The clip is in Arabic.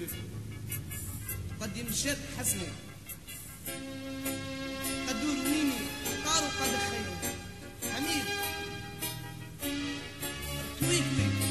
الزفت قد يمشد حسني قد دور ميمي قارو قد خير حميد تويكلي